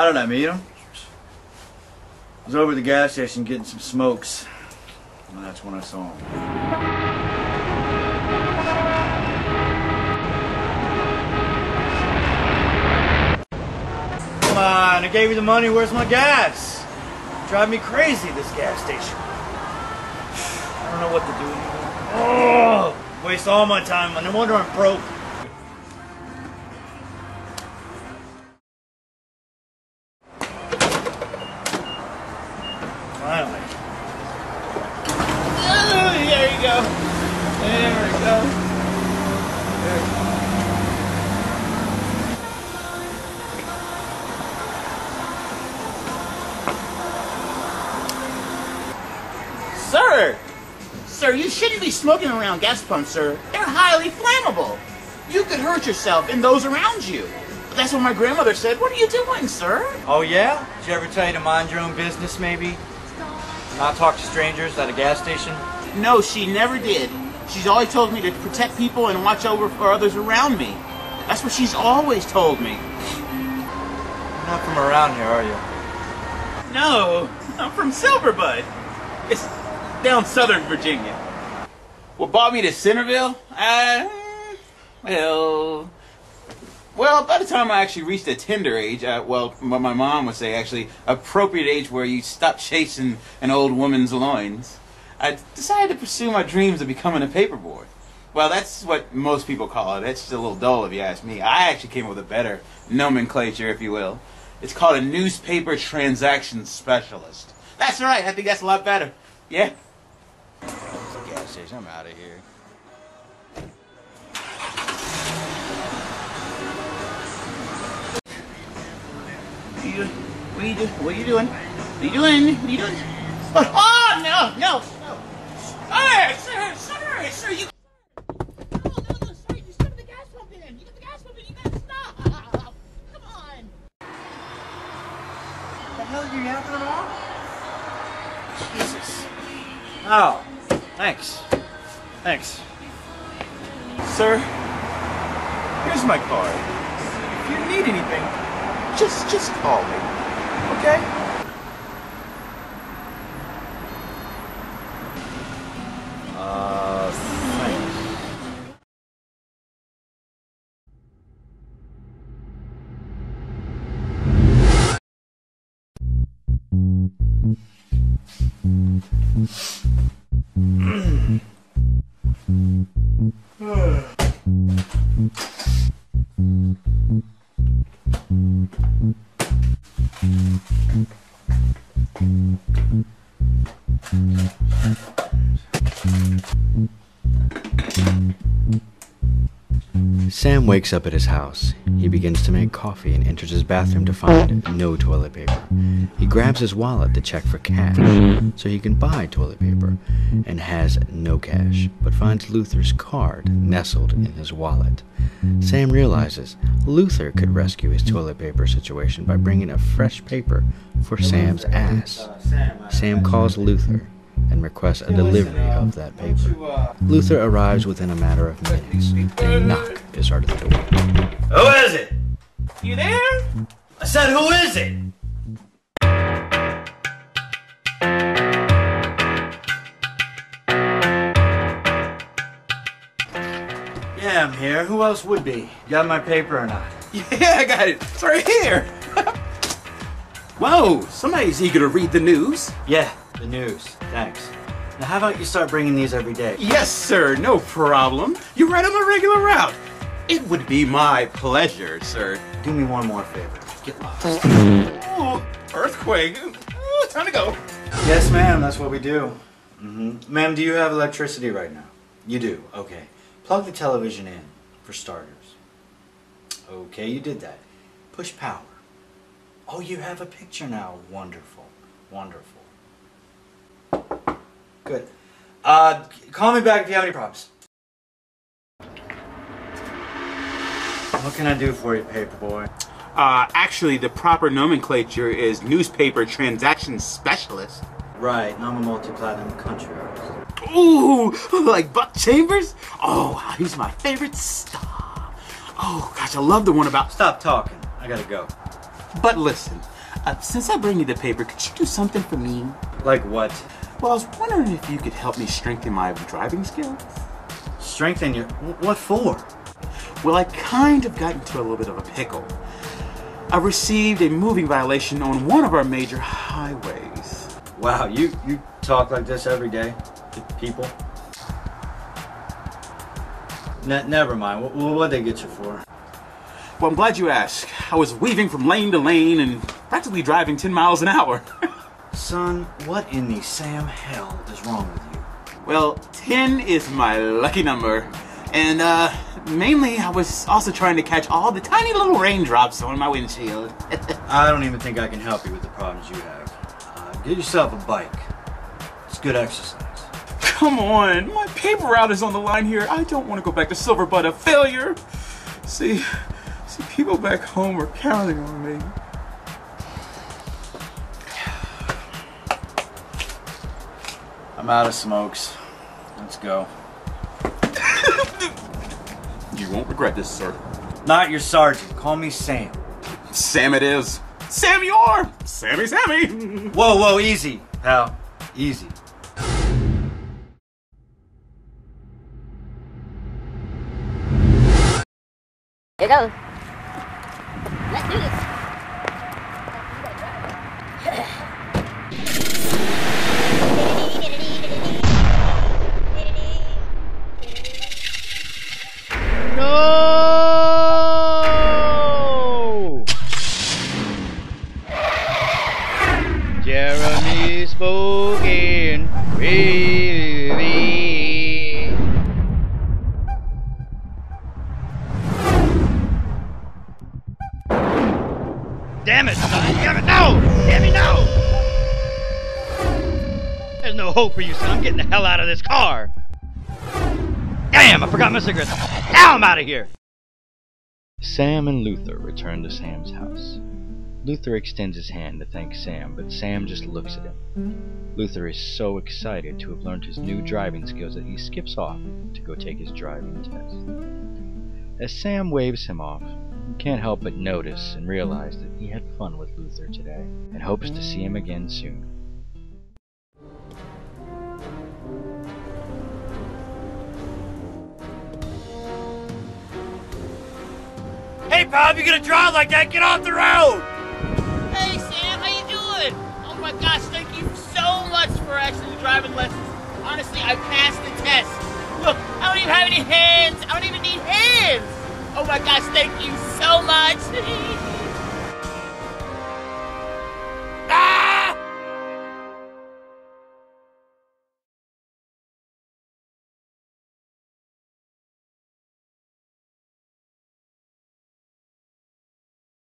I meet him? I was over at the gas station getting some smokes. And that's when I saw him. Come on, I gave you the money. Where's my gas? Drive me crazy, this gas station. I don't know what to do anymore. Oh, waste all my time. No wonder I'm broke. Sir! Sir, you shouldn't be smoking around gas pumps, sir. They're highly flammable. You could hurt yourself and those around you. That's what my grandmother said. What are you doing, sir? Oh yeah? Did you ever tell you to mind your own business, maybe? Not talk to strangers at a gas station? No, she never did. She's always told me to protect people and watch over for others around me. That's what she's always told me. You're not from around here, are you? No, I'm from Silverbud. It's down Southern Virginia. What brought me to Centerville? Uh, well, well, by the time I actually reached a tender age, uh, well, what my mom would say, actually, appropriate age where you stop chasing an old woman's loins, I decided to pursue my dreams of becoming a paperboy. Well, that's what most people call it. It's just a little dull if you ask me. I actually came up with a better nomenclature, if you will. It's called a newspaper transaction specialist. That's right. I think that's a lot better. Yeah. Station. I'm out of here. What are you doing? What are you doing? What are you doing? What are you doing? What are you doing? Oh, oh no, no, no. Sir, sir, sir, sir, you. No, no, no, sir, you stuck the gas pump in. You got the gas pump in. You gotta stop. Come on. The hell are you yapping about? Jesus. Oh, thanks. Thanks. Sir, here's my card. If you need anything, just just call me. Okay? Sam wakes up at his house. He begins to make coffee and enters his bathroom to find no toilet paper. He grabs his wallet to check for cash so he can buy toilet paper and has no cash, but finds Luther's card nestled in his wallet. Sam realizes Luther could rescue his toilet paper situation by bringing a fresh paper for Sam's ass. Sam calls Luther and requests a delivery of that paper. Luther arrives within a matter of minutes. A knock is heard at the door. Who is it? You there? I said, who is it? Yeah, I'm here. Who else would be? You got my paper or not? Yeah, I got it. It's right here. Whoa, somebody's eager to read the news. Yeah, the news. Thanks. Now, how about you start bringing these every day? Yes, sir, no problem. You're right on the regular route. It would be my pleasure, sir. Do me one more favor. Get lost. Ooh, earthquake. Ooh, time to go. yes, ma'am. That's what we do. Mm-hmm. Ma'am, do you have electricity right now? You do. Okay. Plug the television in, for starters. Okay, you did that. Push power. Oh, you have a picture now. Wonderful. Wonderful. Good. Uh, call me back if you have any problems. What can I do for you, paperboy? Uh, actually, the proper nomenclature is newspaper transaction specialist. Right, and I'm a multi-platinum country artist. Ooh, like Buck Chambers? Oh, he's my favorite star. Oh, gosh, I love the one about. Stop talking. I gotta go. But listen, uh, since I bring you the paper, could you do something for me? Like what? Well, I was wondering if you could help me strengthen my driving skills. Strengthen your. What for? Well, I kind of got into a little bit of a pickle. I received a moving violation on one of our major highways. Wow, you you talk like this every day to people. Ne- never mind. What what they get you for? Well, I'm glad you asked. I was weaving from lane to lane and practically driving 10 miles an hour. Son, what in the Sam hell is wrong with you? well, 10 is my lucky number. And, uh, mainly I was also trying to catch all the tiny little raindrops on my windshield. I don't even think I can help you with the problems you have. Uh, get yourself a bike. It's good exercise. Come on, my paper route is on the line here. I don't want to go back to Silverbud a failure. See, see, people back home are counting on me. I'm out of smokes. Let's go. You won't regret this, sir. Not your sergeant. Call me Sam. Sam it is. Sam you are. Sammy Sammy. Whoa, whoa, easy, pal. Easy. Here goes. Let's do this. No! Jeremy spoken really. Damn it! Damn it, no! Damn it, no! There's no hope for you, son. I'm getting the hell out of this car. Damn, I forgot my cigarettes. Now I'm out of here. Sam and Luther return to Sam's house. Luther extends his hand to thank Sam, but Sam just looks at him. Luther is so excited to have learned his new driving skills that he skips off to go take his driving test. As Sam waves him off, he can't help but notice and realize that he had fun with Luther today and hopes to see him again soon. Hey, Bob, you're gonna drive like that? Get off the road! Hey Sam, how you doing? Oh my gosh, thank you so much for actually driving lessons. Honestly, I passed the test. Look, I don't even have any hands. I don't even need hands. Oh my gosh, thank you so much.